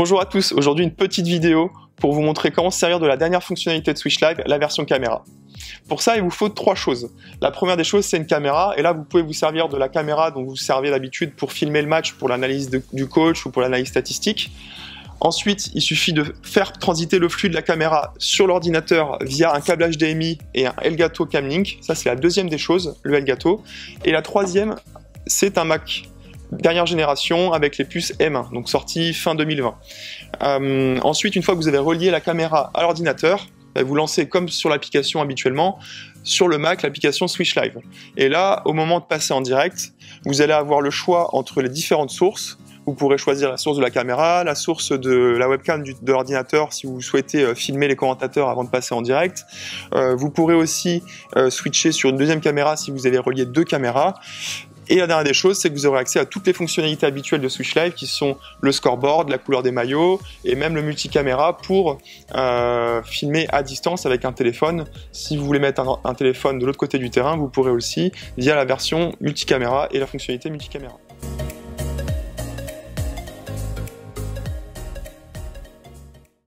Bonjour à tous, aujourd'hui une petite vidéo pour vous montrer comment se servir de la dernière fonctionnalité de Switch Live, la version caméra. Pour ça, il vous faut trois choses. La première des choses, c'est une caméra, et là, vous pouvez vous servir de la caméra dont vous servez d'habitude pour filmer le match, pour l'analyse du coach ou pour l'analyse statistique. Ensuite, il suffit de faire transiter le flux de la caméra sur l'ordinateur via un câble HDMI et un Elgato Camlink. Ça, c'est la deuxième des choses, le Elgato. Et la troisième, c'est un Mac dernière génération avec les puces M1, donc sorti fin 2020. Euh, ensuite, une fois que vous avez relié la caméra à l'ordinateur, bah, vous lancez comme sur l'application habituellement, sur le Mac, l'application Switch Live. Et là, au moment de passer en direct, vous allez avoir le choix entre les différentes sources. Vous pourrez choisir la source de la caméra, la source de la webcam de l'ordinateur si vous souhaitez euh, filmer les commentateurs avant de passer en direct. Euh, vous pourrez aussi switcher sur une deuxième caméra si vous avez relié deux caméras. Et la dernière des choses, c'est que vous aurez accès à toutes les fonctionnalités habituelles de Switch Live qui sont le scoreboard, la couleur des maillots et même le multicaméra pour euh, filmer à distance avec un téléphone. Si vous voulez mettre un, un téléphone de l'autre côté du terrain, vous pourrez aussi via la version multicaméra et la fonctionnalité multicaméra.